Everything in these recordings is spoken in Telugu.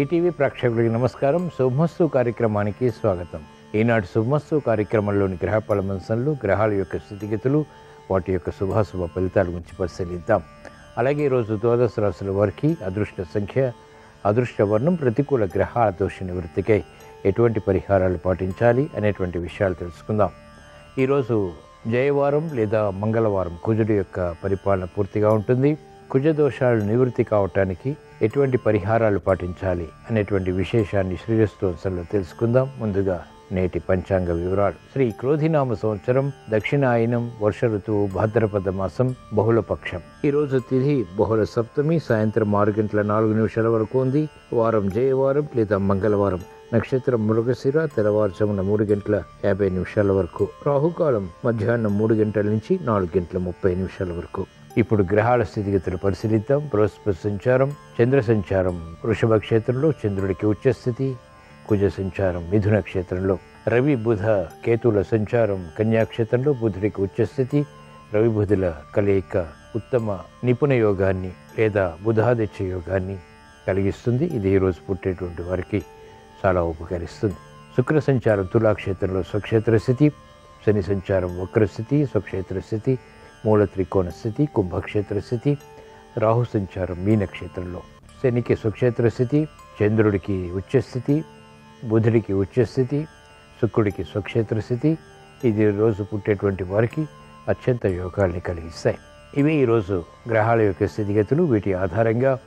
ఈటీవీ ప్రేక్షకులకి నమస్కారం. శుభమస్తు కార్యక్రమానికి స్వాగతం. ఈనాటి శుభమస్తు కార్యక్రమంలోని గ్రహ పలమంశంలు గ్రహాల యొక్క స్థితిగతులు వాటి యొక్క శుభాశుభ ఫలితాల గురించి పరిశీలిద్దాం. అలాగే ఈరోజు ద్వాదశ రాశుల వారికి అదృష్ట సంఖ్య అదృష్ట వర్ణం ప్రతికూల గ్రహాల దోష నివృత్తికై ఎటువంటి పరిహారాలు పాటించాలి అనేటువంటి విషయాలు తెలుసుకుందాం. ఈరోజు జయవారం లేదా మంగళవారం కుజుడు యొక్క పరిపాలన పూర్తిగా ఉంటుంది. కుజదోషాలు నివృత్తి కావటానికి ఎటువంటి పరిహారాలు పాటించాలి అనేటువంటి విశేషాన్ని శ్రీరస్తోత్సవంలో తెలుసుకుందాం. ముందుగా నేటి పంచాంగ వివరాలు. శ్రీ క్రోధినామ సంవత్సరం దక్షిణాయనం వర్ష ఋతువు భాద్రపద మాసం బహుళపక్షం. ఈరోజు తిథి బహుళ సప్తమి సాయంత్రం ఆరు గంటల నాలుగు నిమిషాల వరకు ఉంది. వారం జయవారం లేదా మంగళవారం. నక్షత్రం మృగశిర తెల్లవారుజామున మూడు గంటల యాభై నిమిషాల వరకు. రాహుకాలం మధ్యాహ్నం మూడు గంటల నుంచి నాలుగు గంటల ముప్పై నిమిషాల వరకు. ఇప్పుడు గ్రహాల స్థితిగతులు పరిశీలిద్దాం. బృహస్పతి సంచారం చంద్ర సంచారం వృషభ క్షేత్రంలో చంద్రుడికి ఉచ్చస్థితి కుజ సంచారం మిథున క్షేత్రంలో. రవి బుధ కేతుల సంచారం కన్యాక్షేత్రంలో బుధుడికి ఉచ్చస్థితి రవి బుధుల కలయిక ఉత్తమ నిపుణ యోగాన్ని లేదా బుధాదిత్య యోగాన్ని కలిగిస్తుంది. ఇది ఈరోజు పుట్టేటువంటి వారికి చాలా ఉపకరిస్తుంది. శుక్ర సంచారం తులాక్షేత్రంలో స్వక్షేత్ర స్థితి శని సంచారం వక్రస్థితి స్వక్షేత్ర స్థితి మూల త్రికోణ స్థితి కుంభక్షేత్ర స్థితి రాహు సంచారం మీనక్షేత్రంలో. శనికి స్వక్షేత్ర స్థితి చంద్రుడికి ఉచ్చస్థితి బుధుడికి ఉచ్చస్థితి శుక్రుడికి స్వక్షేత్ర స్థితి ఇది రోజు పుట్టేటువంటి వారికి అత్యంత యోగాల్ని కలిగిస్తాయి. ఇవి ఈరోజు గ్రహాల యొక్క స్థితిగతులు వీటి ఆధారంగా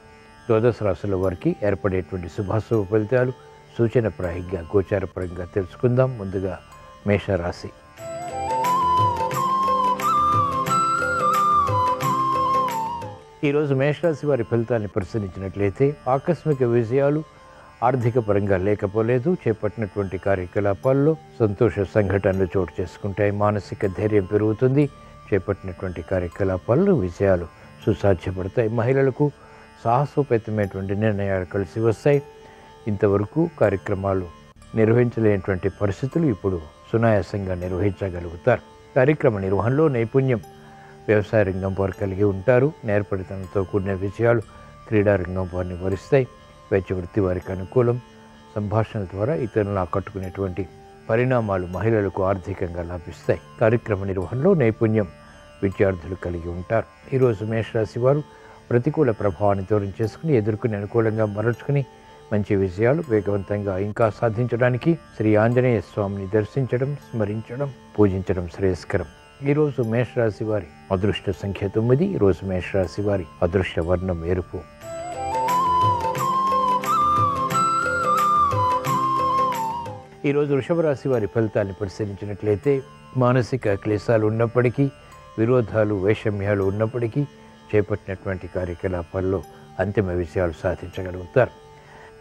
ద్వాదశ రాశుల వారికి ఏర్పడేటువంటి శుభాశుభ ఫలితాలు సూచనప్రాయంగా గోచారపరంగా తెలుసుకుందాం. ముందుగా మేషరాశి. ఈరోజు మేషరాశి వారి ఫలితాన్ని పరిశీలించినట్లయితే ఆకస్మిక విజయాలు ఆర్థిక పరంగా లేకపోలేదు చేపట్టినటువంటి కార్యకలాపాల్లో సంతోష సంఘటనలు చోటు చేసుకుంటాయి మానసిక ధైర్యం పెరుగుతుంది చేపట్టినటువంటి కార్యకలాపాల్లో విజయాలు సుసాధ్యపడతాయి. మహిళలకు సాహసోపేతమైనటువంటి నిర్ణయాలు కలిసి వస్తాయి. ఇంతవరకు కార్యక్రమాలు నిర్వహించలేనటువంటి పరిస్థితులు ఇప్పుడు సునాయాసంగా నిర్వహించగలుగుతారు. కార్యక్రమ నిర్వహణలో నైపుణ్యం వ్యవసాయ రంగం వారు కలిగి ఉంటారు. నేర్పడితనంతో కూడిన విజయాలు క్రీడా రంగం వారిని వరిస్తాయి. వైద్య వృత్తి వారికి అనుకూలం. సంభాషణల ద్వారా ఇతరులను ఆకట్టుకునేటువంటి పరిణామాలు మహిళలకు ఆర్థికంగా లభిస్తాయి. కార్యక్రమ నిర్వహణలో నైపుణ్యం విద్యార్థులు కలిగి ఉంటారు. ఈరోజు మేషరాశి వారు ప్రతికూల ప్రభావాన్ని దూరం చేసుకుని ఎదుర్కొని అనుకూలంగా మరల్చుకుని మంచి విజయాలు వేగవంతంగా ఇంకా సాధించడానికి శ్రీ ఆంజనేయ స్వామిని దర్శించడం స్మరించడం పూజించడం శ్రేయస్కరం. ఈరోజు మేషరాశి వారి అదృష్ట సంఖ్య తొమ్మిది. ఈరోజు మేషరాశి వారి అదృష్ట వర్ణం ఎరుపు. ఈరోజు వృషభ రాశి వారి ఫలితాన్ని పరిశీలించినట్లయితే మానసిక క్లేశాలు ఉన్నప్పటికీ విరోధాలు వైషమ్యాలు ఉన్నప్పటికీ చేపట్టినటువంటి కార్యకలాపాల్లో అంతిమ విజయాలు సాధించగలుగుతారు.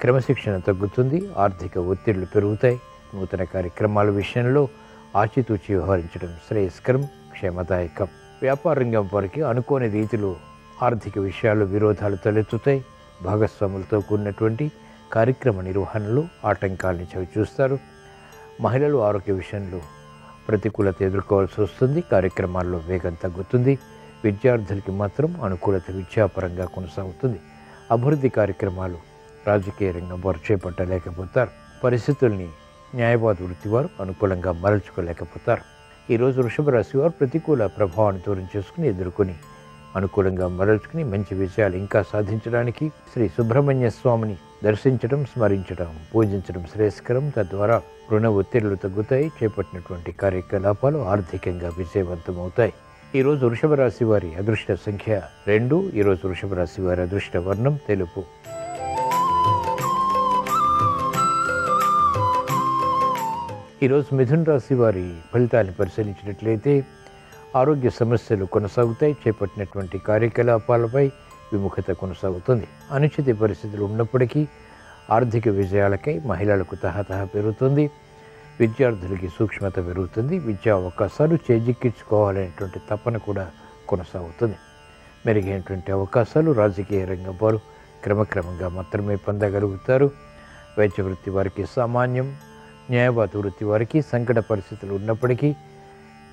క్రమశిక్షణ తగ్గుతుంది ఆర్థిక ఒత్తిళ్ళు పెరుగుతాయి. నూతన కార్యక్రమాల విషయంలో ఆచితూచి వ్యవహరించడం శ్రేయస్కరం క్షేమదాయకం. వ్యాపార రంగం వారికి అనుకోని రీతిలో ఆర్థిక విషయాలు విరోధాలు తలెత్తుతాయి. భాగస్వాములతో కూడినటువంటి కార్యక్రమ నిర్వహణలో ఆటంకాలను చవి చూస్తారు. మహిళలు ఆరోగ్య విషయంలో ప్రతికూలత ఎదుర్కోవాల్సి వస్తుంది. కార్యక్రమాల్లో వేగం తగ్గుతుంది. విద్యార్థులకి మాత్రం అనుకూలత విద్యాపరంగా కొనసాగుతుంది. అభివృద్ధి కార్యక్రమాలు రాజకీయ రంగం వారు చేపట్టలేకపోతారు. పరిస్థితుల్ని న్యాయవాద వృత్తి వారు అనుకూలంగా మరల్చుకోలేకపోతారు. ఈరోజు వృషభ రాశి వారు ప్రతికూల ప్రభావాన్ని దూరం చేసుకుని ఎదుర్కొని అనుకూలంగా మరల్చుకుని మంచి విజయాలు ఇంకా సాధించడానికి శ్రీ సుబ్రహ్మణ్య స్వామిని దర్శించడం స్మరించడం పూజించడం శ్రేయస్కరం. తద్వారా రుణ ఒత్తిళ్ళు తగ్గుతాయి చేపట్టినటువంటి కార్యకలాపాలు ఆర్థికంగా విజయవంతమవుతాయి. ఈరోజు వృషభ రాశి వారి అదృష్ట సంఖ్య రెండు ఈరోజు వృషభ రాశి వారి అదృష్ట వర్ణం తెలుపు. ఈరోజు మిథున్ రాశి వారి ఫలితాన్ని పరిశీలించినట్లయితే ఆరోగ్య సమస్యలు కొనసాగుతాయి చేపట్టినటువంటి కార్యకలాపాలపై విముఖత కొనసాగుతుంది. అనుచిత పరిస్థితులు ఉన్నప్పటికీ ఆర్థిక విజయాలకై మహిళలకు తహతహ పెరుగుతుంది. విద్యార్థులకి సూక్ష్మత పెరుగుతుంది. విద్యా అవకాశాలు చేజిక్కించుకోవాలనేటువంటి తపన కూడా కొనసాగుతుంది. మెరుగైనటువంటి అవకాశాలు రాజకీయ రంగం వారు క్రమక్రమంగా మాత్రమే పొందగలుగుతారు. వైద్య వృత్తి వారికి సామాన్యం న్యాయవాద వృత్తి వారికి సంకట పరిస్థితులు ఉన్నప్పటికీ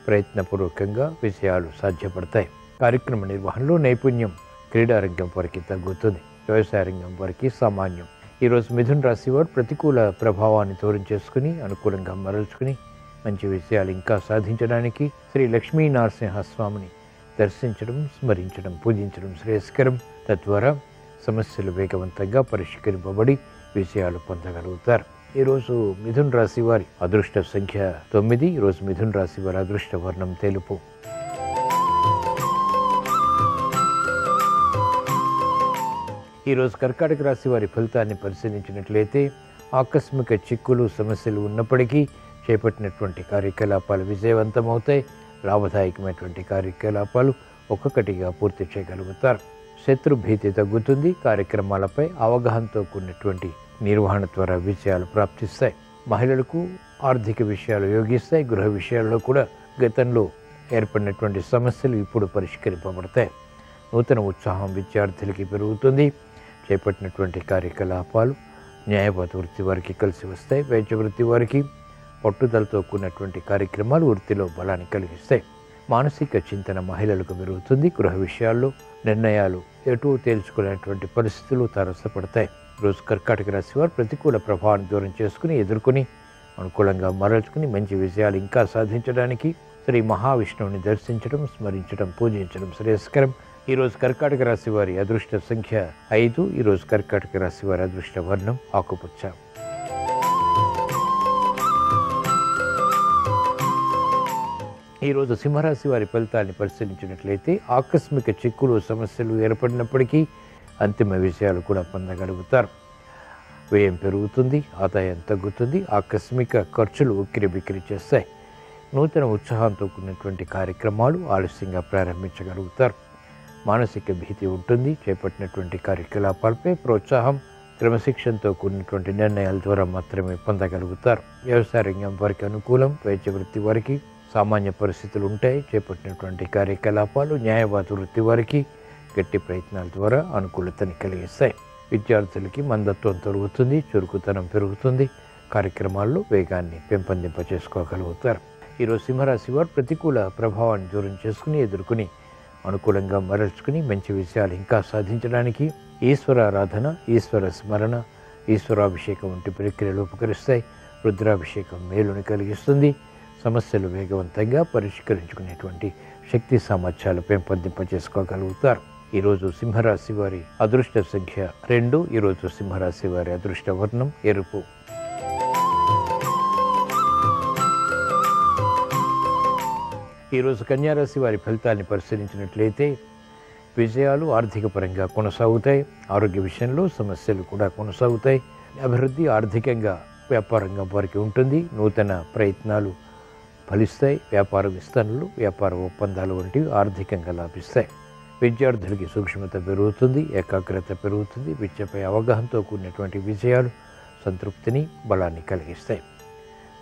ప్రయత్నపూర్వకంగా విషయాలు సాధ్యపడతాయి. కార్యక్రమ నిర్వహణలో నైపుణ్యం క్రీడారంగం వారికి తగ్గుతుంది. వ్యవసాయ రంగం వారికి సామాన్యం. ఈరోజు మిథున్ రాశి వారు ప్రతికూల ప్రభావాన్ని దూరం చేసుకుని అనుకూలంగా మరల్చుకుని మంచి విషయాలు ఇంకా సాధించడానికి శ్రీ లక్ష్మీ నరసింహస్వామిని దర్శించడం స్మరించడం పూజించడం శ్రేయస్కరం. తద్వారా సమస్యలు వేగవంతంగా పరిష్కరింపబడి విజయాలు పొందగలుగుతారు. ఈరోజు మిథున్ రాశి వారి అదృష్ట సంఖ్య తొమ్మిది. ఈరోజు మిథున్ రాశి వారి అదృష్ట వర్ణం తెలుపు. ఈరోజు కర్కాటక రాశి వారి ఫలితాన్ని పరిశీలించినట్లయితే ఆకస్మిక చిక్కులు సమస్యలు ఉన్నప్పటికీ చేపట్టినటువంటి కార్యకలాపాలు విజయవంతమవుతాయి. లాభదాయకమైనటువంటి కార్యకలాపాలు ఒక్కొక్కటిగా పూర్తి చేయగలుగుతారు. శత్రు భీతి తగ్గుతుంది. కార్యక్రమాలపై అవగాహనతో కూడినటువంటి నిర్వహణ ద్వారా విజయాలు ప్రాప్తిస్తాయి. మహిళలకు ఆర్థిక విషయాలు యోగిస్తాయి. గృహ విషయాల్లో కూడా గతంలో ఏర్పడినటువంటి సమస్యలు ఇప్పుడు పరిష్కరింపబడతాయి. నూతన ఉత్సాహం విద్యార్థులకి పెరుగుతుంది. చేపట్టినటువంటి కార్యకలాపాలు న్యాయవాద వృత్తి వారికి కలిసి వస్తాయి. వైద్య వృత్తి వారికి పట్టుదలతో కూడినటువంటి కార్యక్రమాలు వృత్తిలో బలాన్ని కలిగిస్తాయి. మానసిక చింతన మహిళలకు పెరుగుతుంది. గృహ విషయాల్లో నిర్ణయాలు ఎటు తేల్చుకునేటువంటి పరిస్థితులు తరసపడతాయి. రోజు కర్కాటక రాశి వారు ప్రతికూల ప్రభావాన్ని దూరం చేసుకుని ఎదుర్కొని అనుకూలంగా మరల్చుకుని మంచి విజయాలు ఇంకా సాధించడానికి శ్రీ మహావిష్ణువుని దర్శించడం స్మరించడం పూజించడం శ్రేయస్కరం. ఈరోజు కర్కాటక రాశి వారి అదృష్ట సంఖ్య ఐదు. ఈరోజు కర్కాటక రాశి వారి అదృష్ట వర్ణం ఆకుపచ్చ. ఈరోజు సింహరాశి వారి ఫలితాన్ని పరిశీలించినట్లయితే ఆకస్మిక చిక్కులు సమస్యలు ఏర్పడినప్పటికీ అంతిమ విజయాలు కూడా పొందగలుగుతారు. వ్యయం పెరుగుతుంది ఆదాయం తగ్గుతుంది ఆకస్మిక ఖర్చులు ఉక్కిరి బిక్కిరి చేస్తాయి. నూతన ఉత్సాహంతో కూడినటువంటి కార్యక్రమాలు ఆలస్యంగా ప్రారంభించగలుగుతారు. మానసిక భీతి ఉంటుంది చేపట్టినటువంటి కార్యకలాపాలపై ప్రోత్సాహం క్రమశిక్షణతో కూడినటువంటి నిర్ణయాల ద్వారా మాత్రమే పొందగలుగుతారు. వ్యవసాయ రంగం వారికి అనుకూలం వైద్య వృత్తి వారికి సామాన్య పరిస్థితులు ఉంటాయి చేపట్టినటువంటి కార్యకలాపాలు న్యాయవాద వృత్తి వారికి గట్టి ప్రయత్నాల ద్వారా అనుకూలతని కలిగిస్తాయి. విద్యార్థులకి మందత్వం తొలుగుతుంది చురుకుతనం పెరుగుతుంది కార్యక్రమాల్లో వేగాన్ని పెంపొందింప చేసుకోగలుగుతారు ఈరోజు సింహరాశి వారు ప్రతికూల ప్రభావాన్ని దూరం చేసుకుని ఎదుర్కొని అనుకూలంగా మరల్చుకుని మంచి విషయాలు ఇంకా సాధించడానికి ఈశ్వర ఆరాధన ఈశ్వర స్మరణ ఈశ్వరాభిషేకం వంటి ప్రక్రియలు ఉపకరిస్తాయి. రుద్రాభిషేకం మేలుని కలిగిస్తుంది. సమస్యలు వేగవంతంగా పరిష్కరించుకునేటువంటి శక్తి సామర్థ్యాలు పెంపొందింప చేసుకోగలుగుతారు ఈరోజు సింహరాశి వారి అదృష్ట సంఖ్య రెండు. ఈరోజు సింహరాశి వారి అదృష్ట వర్ణం ఎరుపు. ఈరోజు కన్యారాశి వారి ఫలితాన్ని పరిశీలించినట్లయితే విజయాలు ఆర్థిక పరంగా కొనసాగుతాయి. ఆరోగ్య విషయంలో సమస్యలు కూడా కొనసాగుతాయి. అభివృద్ధి ఆర్థికంగా వ్యాపారంగా వారికి ఉంటుంది. నూతన ప్రయత్నాలు ఫలిస్తాయి. వ్యాపార విస్తరణలు వ్యాపార ఒప్పందాలు వంటివి ఆర్థికంగా లాభిస్తాయి. విద్యార్థులకి సూక్ష్మత పెరుగుతుంది ఏకాగ్రత పెరుగుతుంది విద్యపై అవగాహనతో కూడినటువంటి విజయాలు సంతృప్తిని బలాన్ని కలిగిస్తాయి.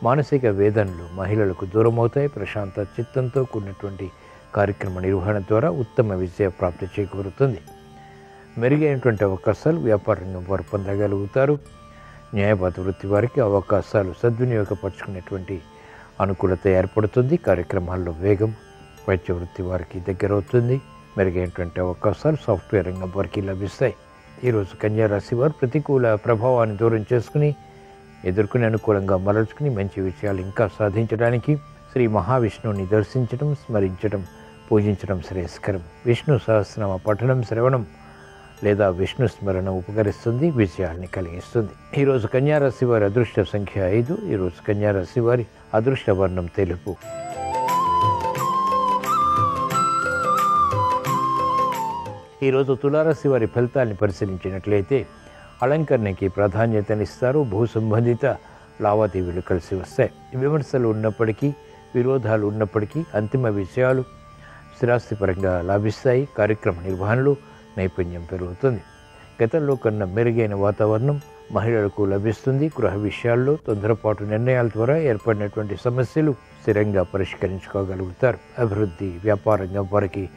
మానసిక వేదనలు మహిళలకు దూరమవుతాయి. ప్రశాంత చిత్తంతో కూడినటువంటి కార్యక్రమ నిర్వహణ ద్వారా ఉత్తమ విజయ ప్రాప్తి చేకూరుతుంది. మెరుగైనటువంటి అవకాశాలు వ్యాపార రంగం వారు పొందగలుగుతారు. న్యాయవాద వృత్తి వారికి అవకాశాలు సద్వినియోగపరచుకునేటువంటి అనుకూలత ఏర్పడుతుంది. కార్యక్రమాల్లో వేగం వైద్య వృత్తి వారికి దగ్గరవుతుంది. మెరుగైనటువంటి అవకాశాలు సాఫ్ట్వేర్ రంగం వారికి లభిస్తాయి. ఈరోజు కన్యారాశి వారు ప్రతికూల ప్రభావాన్ని దూరం చేసుకుని ఎదుర్కొని అనుకూలంగా మరల్చుకుని మంచి విషయాలు ఇంకా సాధించడానికి శ్రీ మహావిష్ణువుని దర్శించడం స్మరించడం పూజించడం శ్రేయస్కరం. విష్ణు సహస్రనామ పఠనం శ్రవణం లేదా విష్ణు స్మరణ ఉపకరిస్తుంది విజయాన్ని కలిగిస్తుంది. ఈరోజు కన్యారాశి వారి అదృష్ట సంఖ్య ఐదు ఈరోజు కన్యారాశి వారి అదృష్ట వర్ణం తెలుపు. ఈరోజు తులారాశి వారి ఫలితాన్ని పరిశీలించినట్లయితే అలంకరణకి ప్రాధాన్యతనిస్తారు భూ సంబంధిత లావాదేవీలు కలిసి వస్తాయి. విమర్శలు ఉన్నప్పటికీ విరోధాలు ఉన్నప్పటికీ అంతిమ విషయాలు స్థిరాస్తిపరంగా లాభిస్తాయి. కార్యక్రమ నిర్వహణలో నైపుణ్యం పెరుగుతుంది. గతంలో కన్నా మెరుగైన వాతావరణం మహిళలకు లభిస్తుంది. గృహ విషయాల్లో తొందరపాటు నిర్ణయాల ద్వారా ఏర్పడినటువంటి సమస్యలు స్థిరంగా పరిష్కరించుకోగలుగుతారు. అభివృద్ధి వ్యాపారంగా వారికి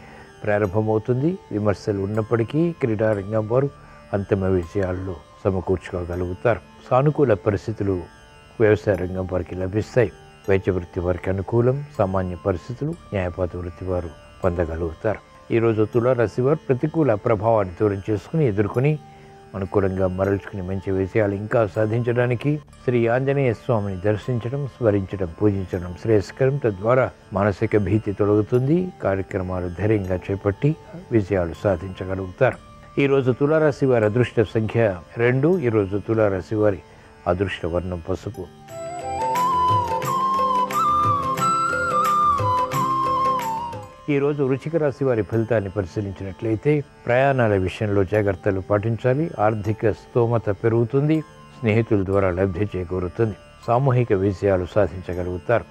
ప్రారంభమవుతుంది. విమర్శలు ఉన్నప్పటికీ క్రీడారంగం వారు అంతిమ విజయాల్లో సమకూర్చుకోగలుగుతారు. సానుకూల పరిస్థితులు వ్యవసాయ రంగం వారికి లభిస్తాయి. వైద్య వృత్తి వారికి అనుకూలం సామాన్య పరిస్థితులు న్యాయపాత వృత్తి వారు పొందగలుగుతారు. ఈరోజు తులారాశి వారు ప్రతికూల ప్రభావాన్ని దూరం చేసుకుని ఎదుర్కొని అనుకూలంగా మరల్చుకుని మంచి విషయాలు ఇంకా సాధించడానికి శ్రీ ఆంజనేయ స్వామిని దర్శించడం స్మరించడం పూజించడం శ్రేయస్కరం. తద్వారా మానసిక భీతి తొలగుతుంది. కార్యక్రమాలు ధైర్యంగా చేపట్టి విజయాలు సాధించగలుగుతారు. ఈరోజు తులారాశి వారి అదృష్ట సంఖ్య రెండు. ఈరోజు తులారాశి వారి అదృష్ట వర్ణం పసుపు. ఈరోజు వృచ్చిక రాశి వారి ఫలితాన్ని పరిశీలించినట్లయితే ప్రయాణాల విషయంలో జాగ్రత్తలు పాటించాలి ఆర్థిక స్తోమత పెరుగుతుంది స్నేహితుల ద్వారా లబ్ధి చేకూరుతుంది సామూహిక విజయాలు సాధించగలుగుతారు.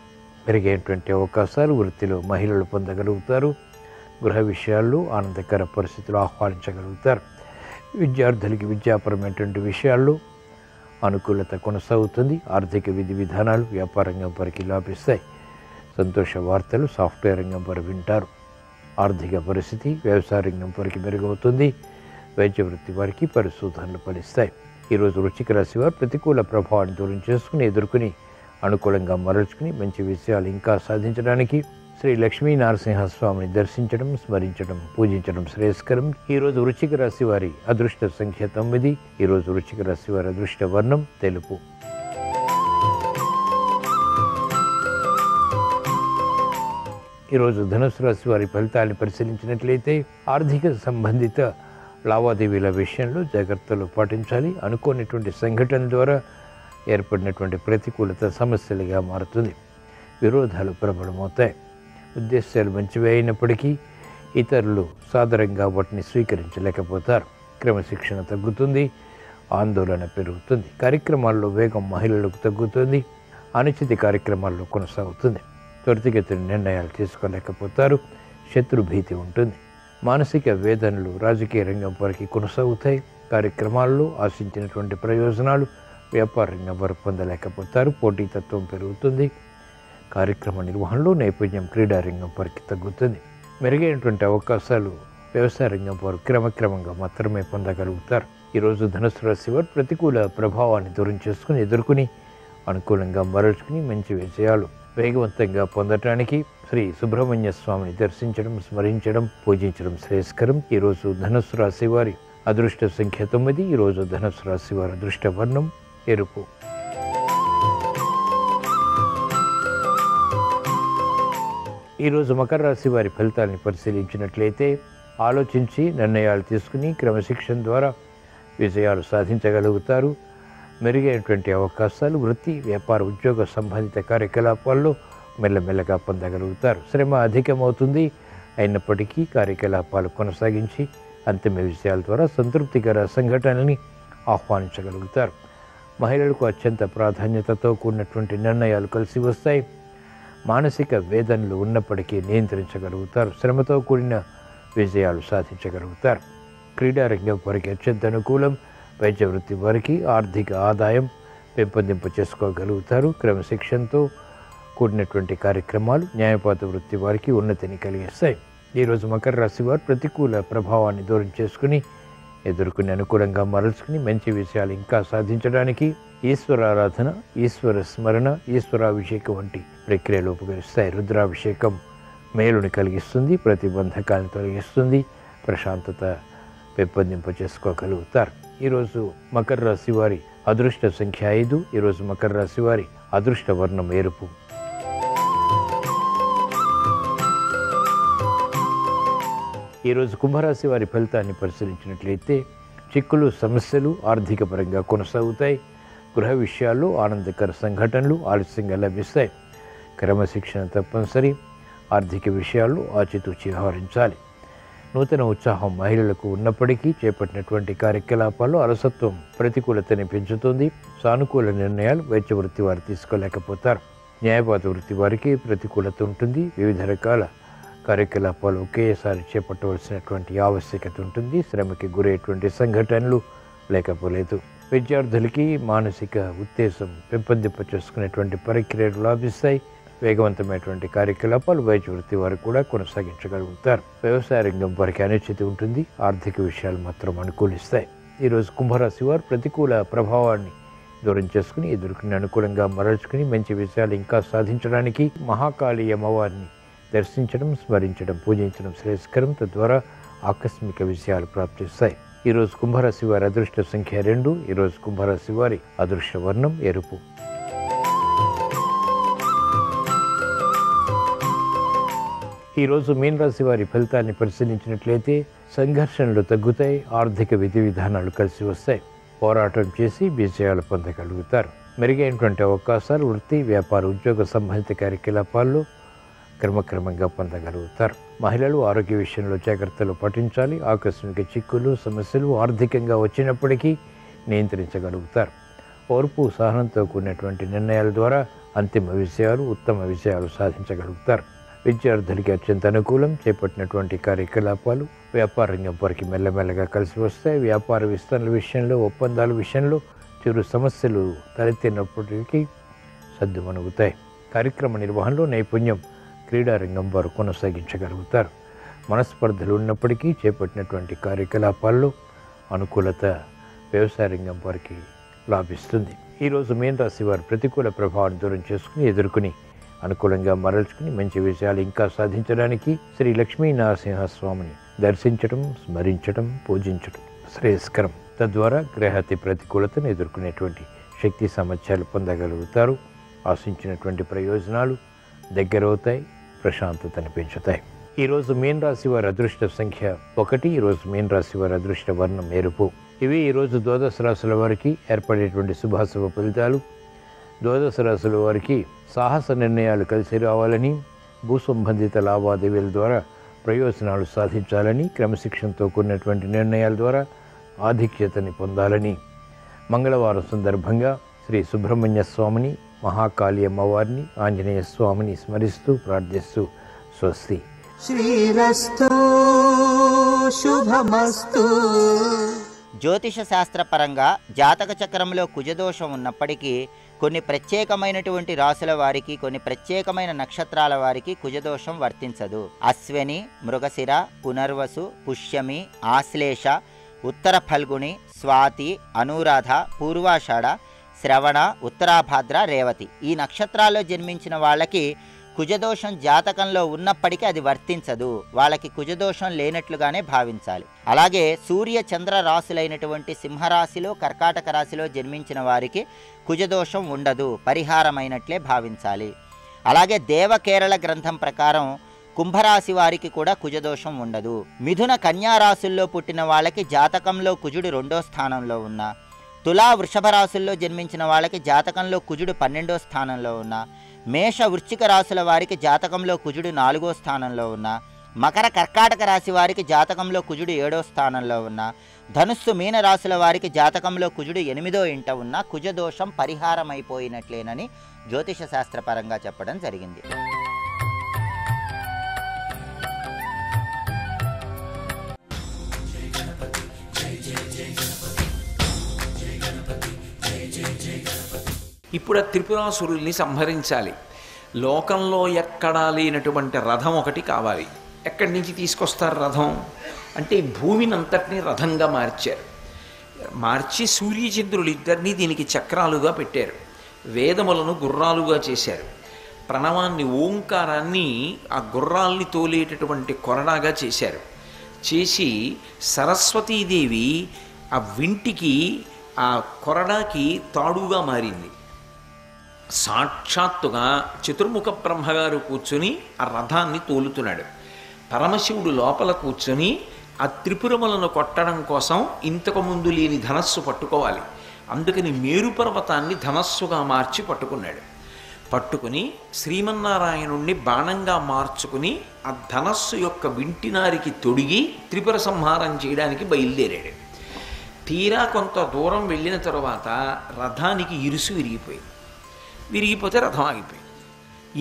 పెరిగేటువంటి అవకాశాలు వృత్తిలో మహిళలు పొందగలుగుతారు గృహ విషయాల్లో ఆనందకర పరిస్థితులు ఆహ్వానించగలుగుతారు. విద్యార్థులకి విద్యాపరమైనటువంటి విషయాల్లో అనుకూలత కొనసాగుతుంది ఆర్థిక విధి విధానాలు వ్యాపారంగా వారికి లాభిస్తాయి సంతోష వార్తలు సాఫ్ట్వేర్ రంగం వారు వింటారు. ఆర్థిక పరిస్థితి వ్యవసాయ రంగం వారికి మెరుగవుతుంది. వైద్య వృత్తి వారికి పరిశోధనలు ఫలిస్తాయి. ఈరోజు రుచిక రాశి వారు ప్రతికూల ప్రభావాన్ని దూరం చేసుకుని ఎదుర్కొని అనుకూలంగా మరల్చుకుని మంచి విషయాలు ఇంకా సాధించడానికి శ్రీ లక్ష్మీ నరసింహస్వామిని దర్శించడం స్మరించడం పూజించడం శ్రేయస్కరం. ఈరోజు వృచ్చిక రాశి వారి అదృష్ట సంఖ్య తొమ్మిది ఈరోజు వృచ్చిక రాశి వారి అదృష్ట వర్ణం తెలుపు. ఈరోజు ధనుసు రాశి వారి ఫలితాన్ని పరిశీలించినట్లయితే ఆర్థిక సంబంధిత లావాదేవీల విషయంలో జాగ్రత్తలు పాటించాలి. అనుకోనటువంటి సంఘటన ద్వారా ఏర్పడినటువంటి ప్రతికూలత సమస్యలుగా మారుతుంది. విరోధాలు ప్రబలమవుతాయి. ఉద్దేశాలు మంచివే అయినప్పటికీ ఇతరులు సాధారణంగా వాటిని స్వీకరించలేకపోతారు. క్రమశిక్షణ తగ్గుతుంది. ఆందోళన పెరుగుతుంది. కార్యక్రమాల్లో వేగం మహిళలకు తగ్గుతుంది. అనుచిత కార్యక్రమాల్లో కొనసాగుతుంది. త్వరితగతిన నిర్ణయాలు తీసుకోలేకపోతారు. శత్రు భీతి ఉంటుంది. మానసిక వేదనలు రాజకీయ రంగం వరకు కొనసాగుతాయి. కార్యక్రమాల్లో ఆశించినటువంటి ప్రయోజనాలు వ్యాపార రంగం వరకు పొందలేకపోతారు. పోటీతత్వం పెరుగుతుంది. కార్యక్రమ నిర్వహణలో నైపుణ్యం క్రీడా రంగం వరకు తగ్గుతుంది. మెరుగైనటువంటి అవకాశాలు వ్యవసాయ రంగం వారు క్రమక్రమంగా మాత్రమే పొందగలుగుతారు. ఈరోజు ధనుసు రాశి వారు ప్రతికూల ప్రభావాన్ని దూరం చేసుకుని ఎదుర్కొని అనుకూలంగా మరల్చుకుని మంచి విజయాలు వేగవంతంగా పొందటానికి శ్రీ సుబ్రహ్మణ్య స్వామిని దర్శించడం స్మరించడం పూజించడం శ్రేయస్కరం. ఈరోజు ధనుసు రాశి వారి అదృష్ట సంఖ్య తొమ్మిది. ఈరోజు ధనుసు రాశి వారి అదృష్ట వర్ణం ఎరుపు. ఈరోజు మకర రాశి వారి ఫలితాలను పరిశీలించినట్లయితే ఆలోచించి నిర్ణయాలు తీసుకుని క్రమశిక్షణ ద్వారా విజయాలు సాధించగలుగుతారు. మెరుగైనటువంటి అవకాశాలు వృత్తి వ్యాపార ఉద్యోగ సంబంధిత కార్యకలాపాల్లో మెల్లమెల్లగా పొందగలుగుతారు. శ్రమ అధికమవుతుంది. అయినప్పటికీ కార్యకలాపాలు కొనసాగించి అంతిమ విషయాల ద్వారా సంతృప్తికర సంఘటనల్ని ఆహ్వానించగలుగుతారు. మహిళలకు అత్యంత ప్రాధాన్యతతో కూడినటువంటి నిర్ణయాలు కలిసి వస్తాయి. మానసిక వేదనలు ఉన్నప్పటికీ నియంత్రించగలుగుతారు. శ్రమతో కూడిన విజయాలు సాధించగలుగుతారు. క్రీడారంగం వారికి అత్యంత అనుకూలం. వైద్య వృత్తి వారికి ఆర్థిక ఆదాయం పెంపొందింపు చేసుకోగలుగుతారు క్రమశిక్షణతో కూడినటువంటి కార్యక్రమాలు న్యాయపాత వృత్తి వారికి ఉన్నతిని కలిగిస్తాయి. ఈరోజు మకర రాశి వారు ప్రతికూల ప్రభావాన్ని దూరం చేసుకుని ఎదుర్కొని అనుకూలంగా మరల్చుకుని మంచి విషయాలు ఇంకా సాధించడానికి ఈశ్వర ఆరాధన ఈశ్వర స్మరణ ఈశ్వరాభిషేకం వంటి ప్రక్రియలు ఉపకరిస్తాయి. రుద్రాభిషేకం మేలుని కలిగిస్తుంది ప్రతిబంధకాలను తొలగిస్తుంది ప్రశాంతత పెంపొందింప చేసుకోగలుగుతారు ఈరోజు మకర రాశి వారి అదృష్ట సంఖ్య ఐదు. ఈరోజు మకర రాశి వారి అదృష్ట వర్ణం ఎరుపు. ఈరోజు కుంభరాశి వారి ఫలితాన్ని పరిశీలించినట్లయితే చిక్కులు సమస్యలు ఆర్థిక పరంగా కొనసాగుతాయి. గృహ విషయాల్లో ఆనందకర సంఘటనలు ఆలస్యంగా లభిస్తాయి. క్రమశిక్షణ తప్పనిసరి. ఆర్థిక విషయాల్లో ఆచితూచి వ్యవహరించాలి. నూతన ఉత్సాహం మహిళలకు ఉన్నప్పటికీ చేపట్టినటువంటి కార్యకలాపాల్లో అలసత్వం ప్రతికూలతని పెంచుతుంది. సానుకూల నిర్ణయాలు వైద్య వృత్తి వారు తీసుకోలేకపోతారు. న్యాయవాద వృత్తి వారికి ప్రతికూలత ఉంటుంది. వివిధ రకాల కార్యకలాపాలు ఒకేసారి చేపట్టవలసినటువంటి ఆవశ్యకత ఉంటుంది. శ్రమకి గురయ్యేటువంటి సంఘటనలు లేకపోలేదు. విద్యార్థులకి మానసిక ఉత్తేజం పెంపొందింప చేసుకునేటువంటి ప్రక్రియలు లాభిస్తాయి. వేగవంతమైనటువంటి కార్యకలాపాలు వైద్య వృత్తి వారు కూడా కొనసాగించగలుగుతారు. వ్యవసాయ రంగం వారికి అనిశ్చితి ఉంటుంది. ఆర్థిక విషయాలు మాత్రం అనుకూలిస్తాయి. ఈరోజు కుంభరాశి వారు ప్రతికూల ప్రభావాన్ని దూరం చేసుకుని ఎదుర్కొని అనుకూలంగా మరల్చుకుని మంచి విషయాలు ఇంకా సాధించడానికి మహాకాళి అమ్మవారిని దర్శించడం స్మరించడం పూజించడం శ్రేయస్కరం తద్వారా ఆకస్మిక విషయాలు ప్రాప్తిస్తాయి. ఈరోజు కుంభరాశి వారి అదృష్ట సంఖ్య రెండు. ఈరోజు కుంభరాశి వారి అదృష్ట వర్ణం ఎరుపు. ఈరోజు మీనరాశి వారి ఫలితాన్ని పరిశీలించినట్లయితే సంఘర్షణలు తగ్గుతాయి ఆర్థిక విధి విధానాలు కలిసి వస్తాయి. పోరాటం చేసి విజయాలు పొందగలుగుతారు. మెరుగైనటువంటి అవకాశాలు వృత్తి వ్యాపార ఉద్యోగ సంబంధిత కార్యకలాపాల్లో క్రమక్రమంగా పొందగలుగుతారు. మహిళలు ఆరోగ్య విషయంలో జాగ్రత్తలు పాటించాలి. ఆకస్మిక చిక్కులు సమస్యలు ఆర్థికంగా వచ్చినప్పటికీ నియంత్రించగలుగుతారు. ఓర్పు సహనంతో కూడినటువంటి నిర్ణయాల ద్వారా అంతిమ విజయాలు ఉత్తమ విజయాలు సాధించగలుగుతారు. విద్యార్థులకి అత్యంత అనుకూలం చేపట్టినటువంటి కార్యకలాపాలు వ్యాపార రంగం వారికి మెల్లమెల్లగా కలిసి వస్తాయి. వ్యాపార విస్తరణ విషయంలో ఒప్పందాల విషయంలో చిరు సమస్యలు తలెత్తినప్పటికీ సర్దుమణుగుతాయి కార్యక్రమ నిర్వహణలో నైపుణ్యం క్రీడారంగం వారు కొనసాగించగలుగుతారు. మనస్పర్ధలు ఉన్నప్పటికీ చేపట్టినటువంటి కార్యకలాపాల్లో అనుకూలత వ్యవసాయ రంగం వారికి లాభిస్తుంది. ఈరోజు మీనరాశి వారు ప్రతికూల ప్రభావాన్ని దూరం చేసుకుని ఎదుర్కొని అనుకూలంగా మరల్చుకుని మంచి విషయాలు ఇంకా సాధించడానికి శ్రీ లక్ష్మీ నరసింహస్వామిని దర్శించటం స్మరించటం పూజించటం శ్రేయస్కరం. తద్వారా గ్రహతి ప్రతికూలతను ఎదుర్కొనేటువంటి శక్తి సామర్థ్యాలు పొందగలుగుతారు. ఆశించినటువంటి ప్రయోజనాలు దగ్గరవుతాయి ప్రశాంతతను పెంచుతాయి. ఈరోజు మీన్ రాశి వారి అదృష్ట సంఖ్య ఒకటి ఈరోజు మీన్ రాశి వారి అదృష్ట వర్ణం ఎరుపు. ఇవి ఈరోజు ద్వాదశ రాశుల వారికి ఏర్పడేటువంటి శుభాశుభ ఫలితాలు. ద్వాదశ రాశుల వారికి సాహస నిర్ణయాలు కలిసి రావాలని భూ సంబంధిత లావాదేవీల ద్వారా ప్రయోజనాలు సాధించాలని క్రమశిక్షణతో కూడినటువంటి నిర్ణయాల ద్వారా ఆధిక్యతని పొందాలని. మంగళవారం సందర్భంగా శ్రీ సుబ్రహ్మణ్య స్వామిని మహాకాళి అమ్మవారిని ఆంజనేయ స్వామిని స్మరిస్తూ ప్రార్థిస్తూ స్వస్తి. శ్రీరస్తు శుభమస్తు. జ్యోతిష శాస్త్రపరంగా జాతక చక్రంలో కుజదోషం ఉన్నప్పటికీ కొన్ని ప్రత్యేకమైనటువంటి రాసుల వారికి కొన్ని ప్రత్యేకమైన నక్షత్రాల వారికి కుజదోషం వర్తించదు. అశ్వని మృగశిర పునర్వసు పుష్యమి ఆశ్లేష ఉత్తర ఫల్గుణి స్వాతి అనురాధ పూర్వాషాఢ శ్రవణ ఉత్తరాభాద్ర రేవతి. ఈ నక్షత్రాల్లో జన్మించిన వాళ్ళకి కుజదోషం జాతకంలో ఉన్నప్పటికీ అది వర్తించదు. వాళ్ళకి కుజదోషం లేనట్లుగానే భావించాలి. అలాగే సూర్య చంద్ర రాశులైనటువంటి సింహరాశిలో కర్కాటక రాశిలో జన్మించిన వారికి కుజదోషం ఉండదు. పరిహారమైనట్లే భావించాలి. అలాగే దేవకేరళ గ్రంథం ప్రకారం కుంభరాశి వారికి కూడా కుజదోషం ఉండదు. మిథున కన్యారాశుల్లో పుట్టిన వాళ్ళకి జాతకంలో కుజుడు రెండో స్థానంలో ఉన్న తులా వృషభ రాశుల్లో జన్మించిన వాళ్ళకి జాతకంలో కుజుడు పన్నెండో స్థానంలో ఉన్న మేష వృశ్చిక రాశుల వారికి జాతకంలో కుజుడు నాలుగో స్థానంలో ఉన్న మకర కర్కాటక రాశి వారికి జాతకంలో కుజుడు ఏడో స్థానంలో ఉన్న ధనుస్సు మీన రాశుల వారికి జాతకంలో కుజుడు ఎనిమిదో ఇంట ఉన్న కుజదోషం పరిహారం అయిపోయినట్లేనని జ్యోతిష శాస్త్రపరంగా చెప్పడం జరిగింది. ఇప్పుడు ఆ త్రిపురాసురుల్ని సంహరించాలి. లోకంలో ఎక్కడా లేనటువంటి రథం ఒకటి కావాలి. ఎక్కడి నుంచి తీసుకొస్తారు రథం? అంటే భూమిని అంతటినీ రథంగా మార్చారు. మార్చి సూర్యచంద్రులు ఇద్దరినీ దీనికి చక్రాలుగా పెట్టారు. వేదములను గుర్రాలుగా చేశారు. ప్రణవాన్ని ఓంకారాన్ని ఆ గుర్రాల్ని తోలేటటువంటి కొరడాగా చేశారు. చేసి సరస్వతీదేవి ఆ వింటికి ఆ కొరడాకి తాడుగా మారింది. సాక్షాత్తుగా చతుర్ముఖ బ్రహ్మగారు కూర్చుని ఆ రథాన్ని తోలుతున్నాడు. పరమశివుడు లోపల కూర్చొని ఆ త్రిపురములను కొట్టడం కోసం ఇంతకు ముందు లేని ధనస్సు పట్టుకోవాలి. అందుకని మేరుపర్వతాన్ని ధనస్సుగా మార్చి పట్టుకున్నాడు. పట్టుకుని శ్రీమన్నారాయణుణ్ణి బాణంగా మార్చుకుని ఆ ధనస్సు యొక్క వింటినారికి తొడిగి త్రిపుర సంహారం చేయడానికి బయలుదేరాడు. తీరా కొంత దూరం వెళ్ళిన తరువాత రథానికి ఇరుసు విరిగిపోయింది. విరిగిపోతే రథం ఆగిపోయింది.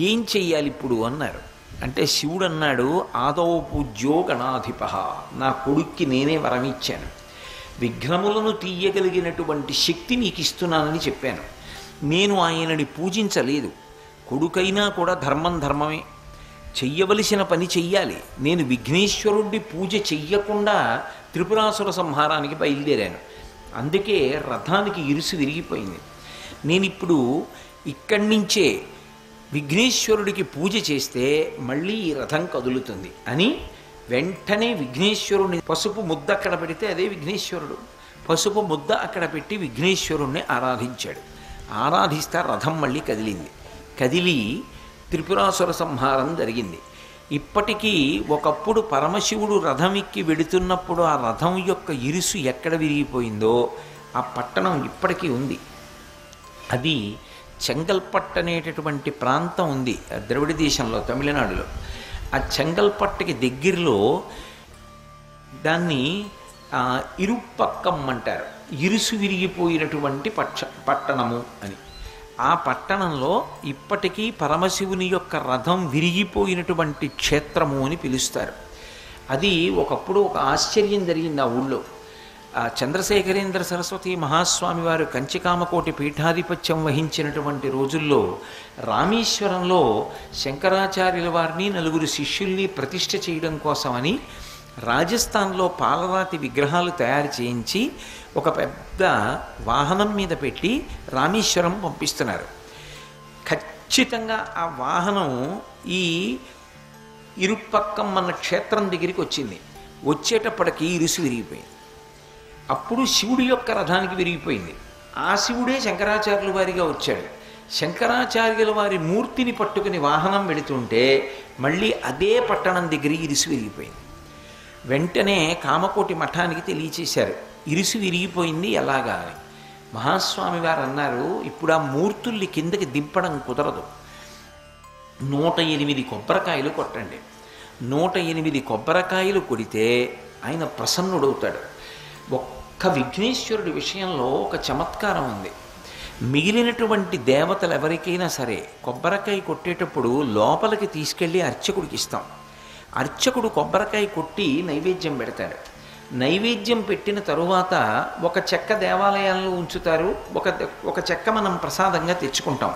ఏం చెయ్యాలి ఇప్పుడు అన్నారు. అంటే శివుడు అన్నాడు ఆదో పూజ్యో గణాధిప నా కొడుక్కి నేనే వరం ఇచ్చాను. విఘ్నములను తీయగలిగినటువంటి శక్తి నీకు ఇస్తున్నానని చెప్పాను. నేను ఆయనని పూజించలేదు. కొడుకైనా కూడా ధర్మం ధర్మమే. చెయ్యవలసిన పని చెయ్యాలి. నేను విఘ్నేశ్వరుడి పూజ చెయ్యకుండా త్రిపురాసుర సంహారానికి బయలుదేరాను. అందుకే రథానికి ఇరుసు విరిగిపోయింది. నేను ఇప్పుడు ఇక్కడి నుంచే విఘ్నేశ్వరుడికి పూజ చేస్తే మళ్ళీ ఈ రథం కదులుతుంది అని వెంటనే విఘ్నేశ్వరుని పసుపు ముద్ద అక్కడ పెడితే అదే విఘ్నేశ్వరుడు. పసుపు ముద్ద అక్కడ పెట్టి విఘ్నేశ్వరుణ్ణి ఆరాధించాడు. ఆరాధిస్తే రథం మళ్ళీ కదిలింది. కదిలి త్రిపురాసుర సంహారం జరిగింది. ఇప్పటికీ ఒకప్పుడు పరమశివుడు రథం ఎక్కి వెడుతున్నప్పుడు ఆ రథం యొక్క ఇరుసు ఎక్కడ విరిగిపోయిందో ఆ పట్టణం ఇప్పటికీ ఉంది. అది చెంగల్పట్ అనేటటువంటి ప్రాంతం ఉంది ఆ ద్రవిడ దేశంలో తమిళనాడులో. ఆ చెంగల్పట్టుకి దగ్గరలో దాన్ని ఇరుపక్కం అంటారు. ఇరుసు విరిగిపోయినటువంటి పక్ష పట్టణము అని. ఆ పట్టణంలో ఇప్పటికీ పరమశివుని యొక్క రథం విరిగిపోయినటువంటి క్షేత్రము అని పిలుస్తారు. అది ఒకప్పుడు ఒక ఆశ్చర్యం జరిగింది ఆ ఊళ్ళో. ఆ చంద్రశేఖరేంద్ర సరస్వతి మహాస్వామి వారు కంచికామకోటి పీఠాధిపత్యం వహించినటువంటి రోజుల్లో రామేశ్వరంలో శంకరాచార్యుల వారిని నలుగురు శిష్యుల్ని ప్రతిష్ఠ చేయడం కోసమని రాజస్థాన్లో పాలరాతి విగ్రహాలు తయారు చేయించి ఒక పెద్ద వాహనం మీద పెట్టి రామేశ్వరం పంపిస్తున్నారు. ఖచ్చితంగా ఆ వాహనం ఈ ఇరుపక్కం మన క్షేత్రం దగ్గరికి వచ్చింది. వచ్చేటప్పటికి ఇరుసు విరిగిపోయింది. అప్పుడు శివుడి యొక్క రథానికి విరిగిపోయింది. ఆ శివుడే శంకరాచార్యుల వారిగా వచ్చాడు. శంకరాచార్యుల వారి మూర్తిని పట్టుకుని వాహనం వెళుతుంటే మళ్ళీ అదే పట్టణం దగ్గర ఇరుసు విరిగిపోయింది. వెంటనే కామకోటి మఠానికి తెలియచేశారు. ఇరుసు విరిగిపోయింది ఎలాగా అని. మహాస్వామి వారు అన్నారు ఇప్పుడు ఆ మూర్తుల్ని కిందకి దింపడం కుదరదు. నూట ఎనిమిది కొబ్బరికాయలు కొట్టండి. నూట ఎనిమిది కొబ్బరికాయలు కొడితే ఆయన ప్రసన్నుడవుతాడు. ఒక్క విఘ్నేశ్వరుడి విషయంలో ఒక చమత్కారం ఉంది. మిగిలినటువంటి దేవతలు ఎవరికైనా సరే కొబ్బరికాయ కొట్టేటప్పుడు లోపలికి తీసుకెళ్ళి అర్చకుడికి ఇస్తాం. అర్చకుడు కొబ్బరికాయ కొట్టి నైవేద్యం పెడతాడు. నైవేద్యం పెట్టిన తరువాత ఒక చెక్క దేవాలయాల్లో ఉంచుతారు. ఒక ఒక చెక్క మనం ప్రసాదంగా తెచ్చుకుంటాం.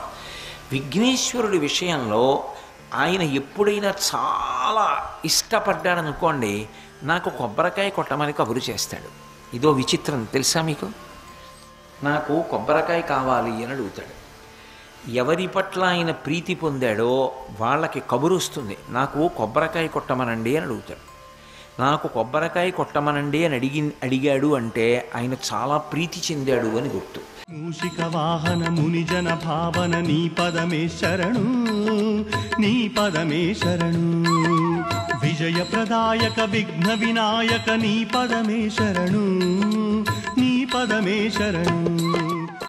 విఘ్నేశ్వరుడి విషయంలో ఆయన ఎప్పుడైనా చాలా ఇష్టపడ్డాడనుకోండి నాకు కొబ్బరికాయ కొట్టమని కబురు చేస్తాడు. ఇదో విచిత్రం తెలుసా మీకు? నాకు కొబ్బరికాయ కావాలి అని అడుగుతాడు. ఎవరి పట్ల ఆయన ప్రీతి పొందాడో వాళ్ళకి కబురు వస్తుంది. నాకు కొబ్బరికాయ కొట్టమనండి అని అడుగుతాడు. నాకు కొబ్బరికాయ కొట్టమనండి అని అడిగి అడిగాడు అంటే ఆయన చాలా ప్రీతి చెందాడు అని గుర్తు. మూషిక వాహన మునిజన భావన నీ పదమే శరణు నీ పదమే శరణు. విజయ ప్రదాయక విఘ్న వినాయక నీ పదమే శరణు నీ పదమే శరణు.